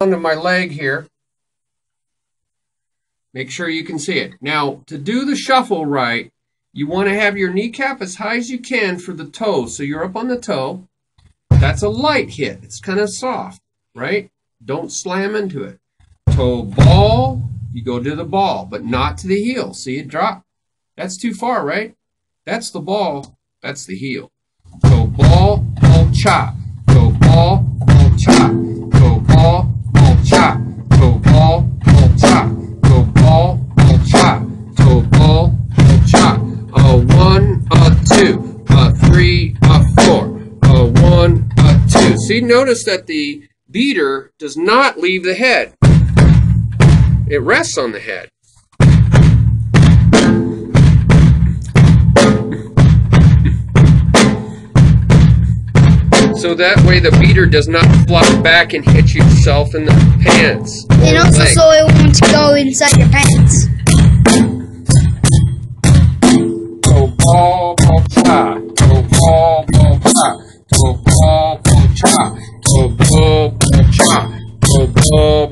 onto my leg here. Make sure you can see it. Now, to do the shuffle right, you want to have your kneecap as high as you can for the toe. So you're up on the toe. That's a light hit. It's kind of soft, right? Don't slam into it. Toe ball, you go to the ball, but not to the heel. See it drop? That's too far, right? That's the ball. That's the heel. Toe ball, ball chop. Toe ball, ball chop. Toe ball three, a four. A one, a two. See, notice that the beater does not leave the head. It rests on the head. So that way the beater does not flop back and hit yourself in the pants. And also leg. so it won't go inside your pants. Go ball, ball, cha. Go ball,